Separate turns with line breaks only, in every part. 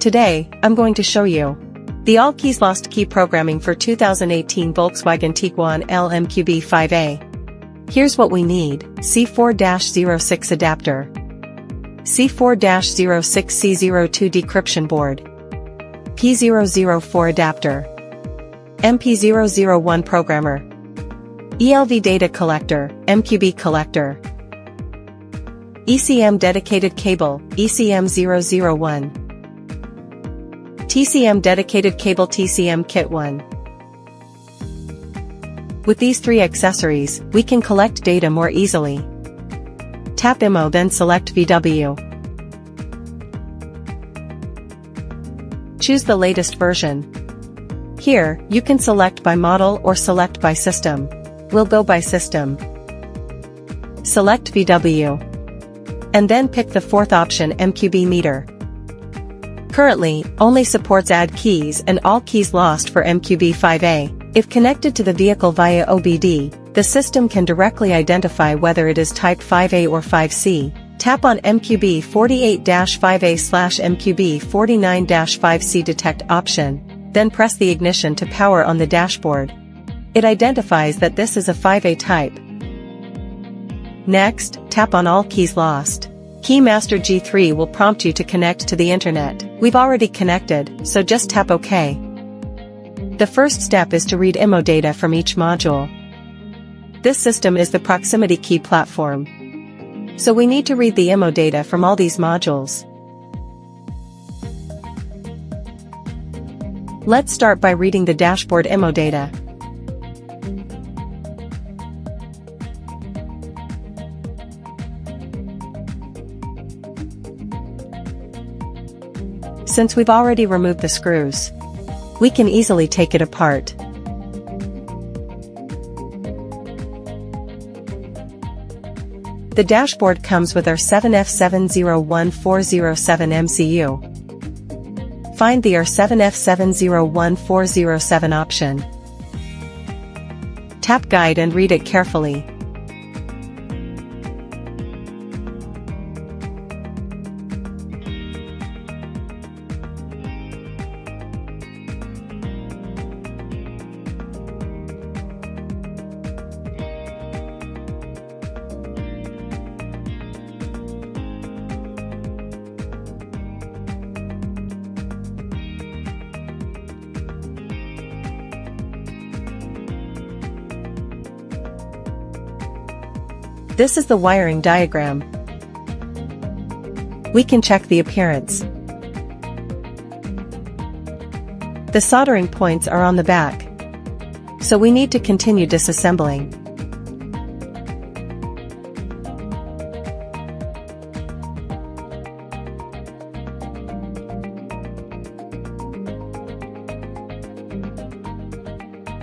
Today, I'm going to show you the All Keys Lost Key Programming for 2018 Volkswagen Tiguan LMQB 5A. Here's what we need, C4-06 adapter, C4-06C02 decryption board, P004 adapter, MP001 programmer, ELV data collector, MQB collector, ECM dedicated cable, ECM001, TCM dedicated cable TCM kit 1. With these three accessories, we can collect data more easily. Tap IMO then select VW. Choose the latest version. Here, you can select by model or select by system. We'll go by system. Select VW. And then pick the fourth option MQB meter. Currently, only supports add keys and all keys lost for MQB5A. If connected to the vehicle via OBD, the system can directly identify whether it is type 5A or 5C. Tap on MQB 48-5A slash MQB 49-5C detect option, then press the ignition to power on the dashboard. It identifies that this is a 5A type. Next, tap on all keys lost. Keymaster G3 will prompt you to connect to the internet. We've already connected, so just tap OK. The first step is to read IMO data from each module. This system is the proximity key platform. So we need to read the IMO data from all these modules. Let's start by reading the dashboard IMO data. Since we've already removed the screws, we can easily take it apart. The dashboard comes with R7F701407 MCU. Find the R7F701407 option. Tap Guide and read it carefully. This is the wiring diagram. We can check the appearance. The soldering points are on the back. So we need to continue disassembling.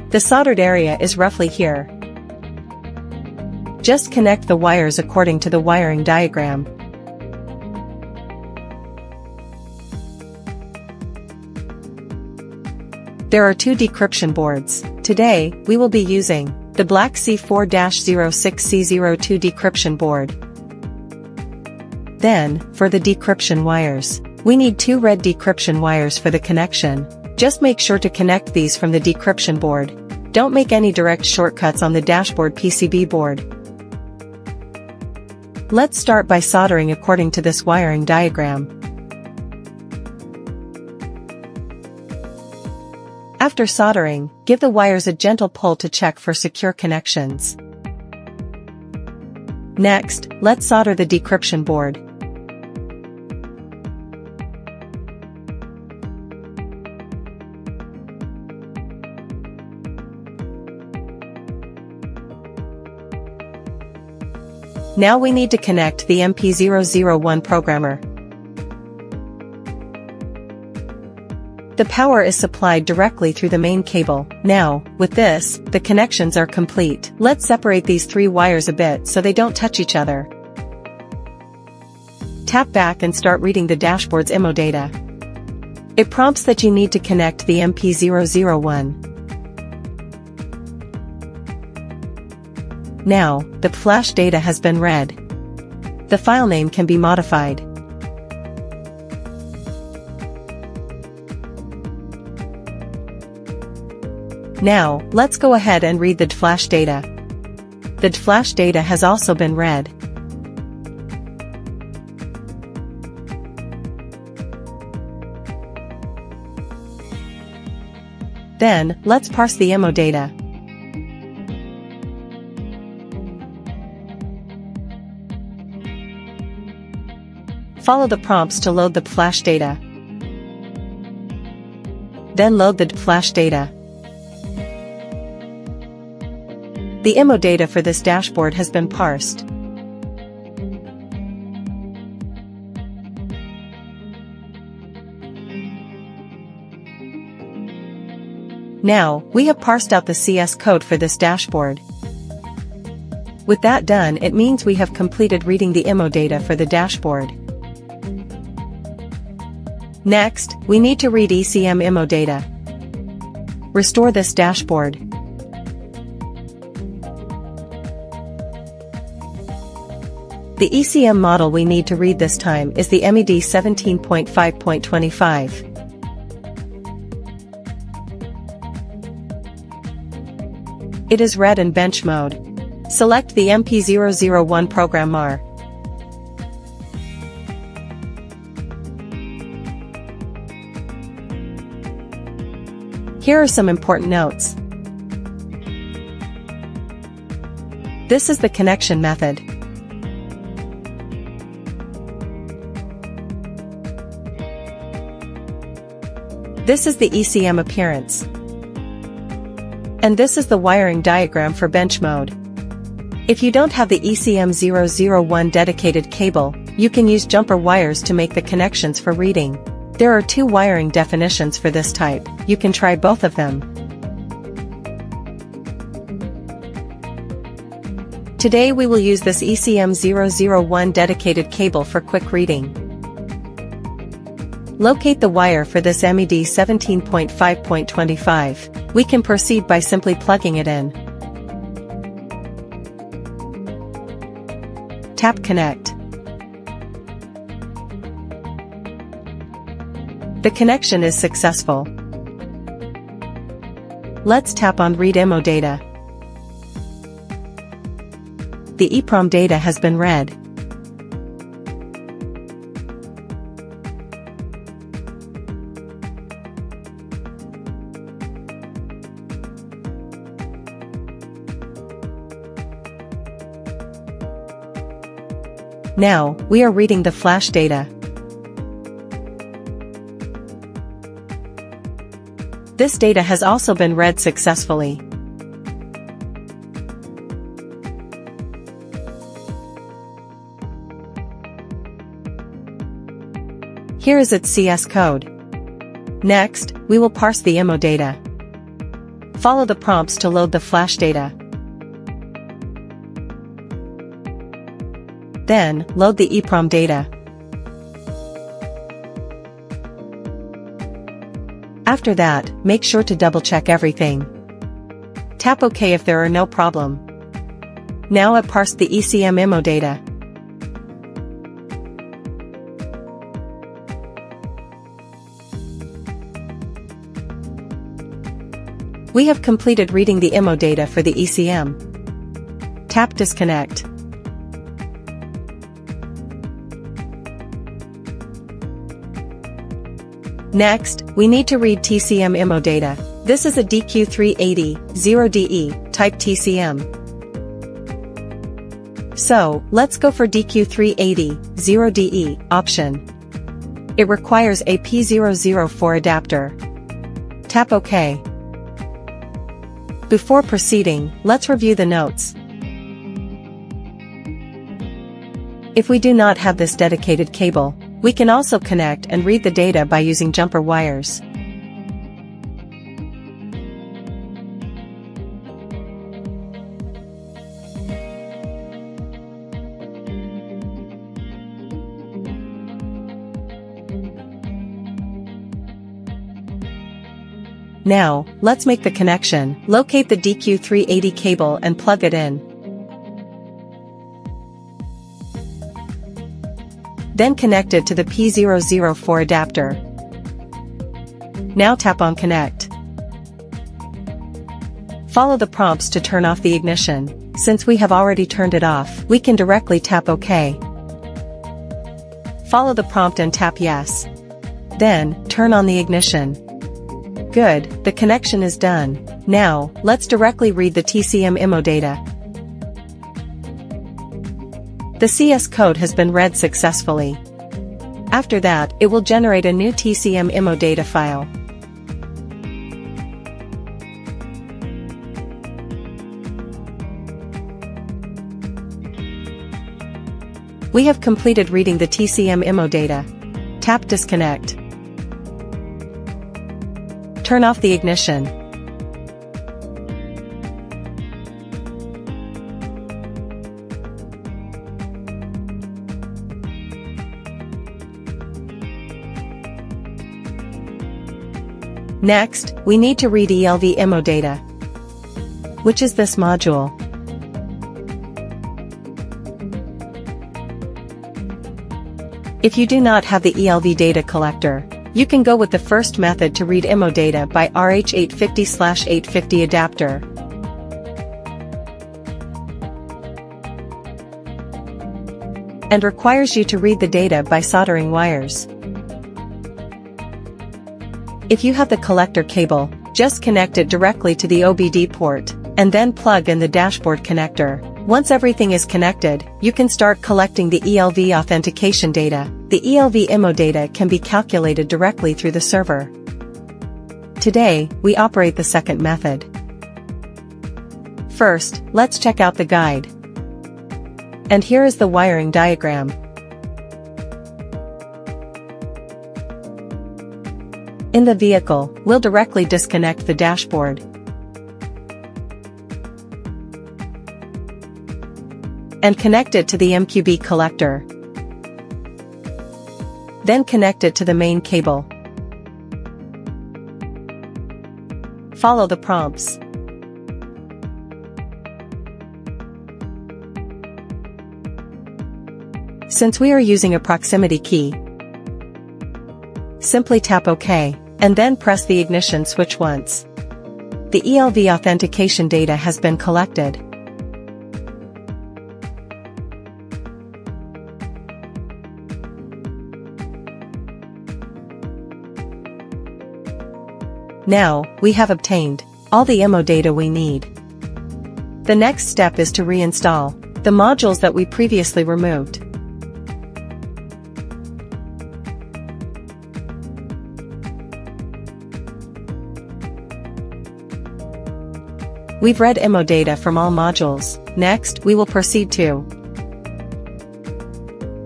The soldered area is roughly here. Just connect the wires according to the wiring diagram. There are two decryption boards. Today, we will be using the black C4-06C02 decryption board. Then, for the decryption wires, we need two red decryption wires for the connection. Just make sure to connect these from the decryption board. Don't make any direct shortcuts on the dashboard PCB board. Let's start by soldering according to this wiring diagram. After soldering, give the wires a gentle pull to check for secure connections. Next, let's solder the decryption board. Now we need to connect the MP001 programmer. The power is supplied directly through the main cable. Now, with this, the connections are complete. Let's separate these three wires a bit so they don't touch each other. Tap back and start reading the dashboard's IMO data. It prompts that you need to connect the MP001. Now, the flash data has been read. The file name can be modified. Now, let's go ahead and read the flash data. The flash data has also been read. Then, let's parse the IMO data. Follow the prompts to load the flash data. Then load the flash data. The IMO data for this dashboard has been parsed. Now, we have parsed out the CS code for this dashboard. With that done it means we have completed reading the IMO data for the dashboard. Next, we need to read ECM IMO data. Restore this dashboard. The ECM model we need to read this time is the MED 17.5.25. It is read in bench mode. Select the MP001 programmer. Here are some important notes. This is the connection method. This is the ECM appearance. And this is the wiring diagram for bench mode. If you don't have the ECM001 dedicated cable, you can use jumper wires to make the connections for reading. There are two wiring definitions for this type, you can try both of them. Today we will use this ECM001 dedicated cable for quick reading. Locate the wire for this MED 17.5.25. We can proceed by simply plugging it in. Tap Connect. The connection is successful. Let's tap on Read IMO data. The EEPROM data has been read. Now, we are reading the flash data. This data has also been read successfully. Here is its CS code. Next, we will parse the IMO data. Follow the prompts to load the flash data. Then, load the EEPROM data. After that, make sure to double-check everything. Tap OK if there are no problem. Now I parse the ECM IMO data. We have completed reading the IMO data for the ECM. Tap Disconnect. Next, we need to read TCM IMO data. This is a DQ380, 0DE, type TCM. So, let's go for DQ380, 0DE, option. It requires a P004 adapter. Tap OK. Before proceeding, let's review the notes. If we do not have this dedicated cable, we can also connect and read the data by using jumper wires. Now, let's make the connection, locate the DQ380 cable and plug it in. Then connect it to the P004 adapter. Now tap on Connect. Follow the prompts to turn off the ignition. Since we have already turned it off, we can directly tap OK. Follow the prompt and tap Yes. Then, turn on the ignition. Good, the connection is done. Now, let's directly read the TCM IMO data. The CS code has been read successfully. After that, it will generate a new TCM IMO data file. We have completed reading the TCM IMO data. Tap Disconnect. Turn off the ignition. Next, we need to read ELV IMO data. Which is this module? If you do not have the ELV data collector, you can go with the first method to read IMO data by RH850-850 adapter. and requires you to read the data by soldering wires. If you have the collector cable, just connect it directly to the OBD port, and then plug in the dashboard connector. Once everything is connected, you can start collecting the ELV authentication data. The ELV IMO data can be calculated directly through the server. Today, we operate the second method. First, let's check out the guide. And here is the wiring diagram. In the vehicle, we'll directly disconnect the dashboard. and connect it to the MQB collector. Then connect it to the main cable. Follow the prompts. Since we are using a proximity key, simply tap OK, and then press the ignition switch once. The ELV authentication data has been collected. Now, we have obtained all the IMO data we need. The next step is to reinstall the modules that we previously removed. We've read IMO data from all modules. Next, we will proceed to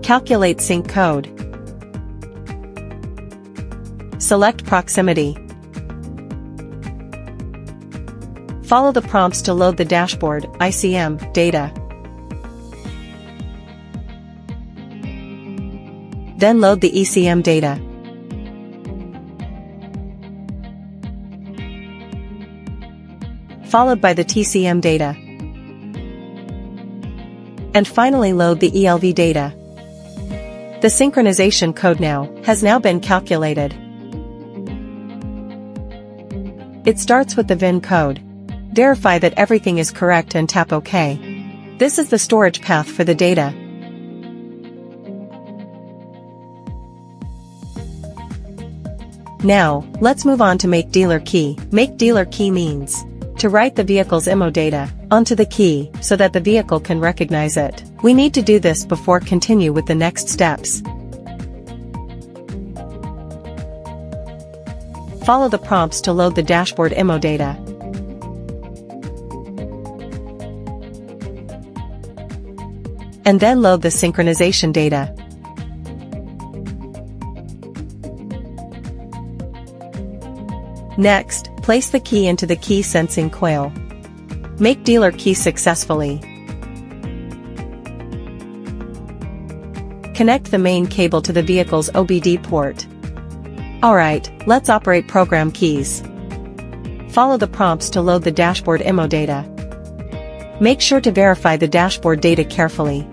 Calculate sync code. Select proximity. Follow the prompts to load the dashboard, ICM, data. Then load the ECM data. Followed by the TCM data. And finally load the ELV data. The synchronization code now has now been calculated. It starts with the VIN code. Verify that everything is correct and tap OK. This is the storage path for the data. Now, let's move on to make dealer key. Make dealer key means to write the vehicle's IMO data onto the key so that the vehicle can recognize it. We need to do this before continue with the next steps. Follow the prompts to load the dashboard IMO data. and then load the synchronization data. Next, place the key into the key sensing coil. Make dealer key successfully. Connect the main cable to the vehicle's OBD port. Alright, let's operate program keys. Follow the prompts to load the dashboard IMO data. Make sure to verify the dashboard data carefully.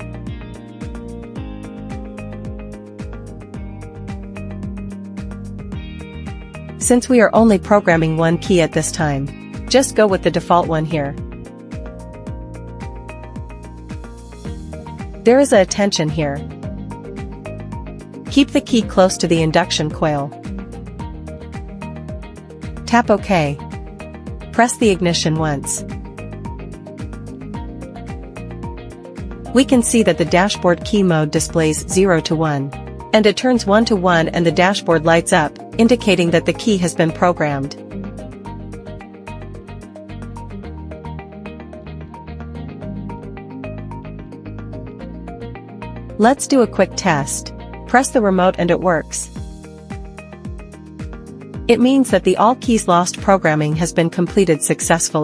Since we are only programming one key at this time, Just go with the default one here. There is a attention here. Keep the key close to the induction coil. Tap OK. Press the ignition once. We can see that the dashboard key mode displays 0 to 1. And it turns 1 to 1 and the dashboard lights up, indicating that the key has been programmed. Let's do a quick test. Press the remote and it works. It means that the all keys lost programming has been completed successfully.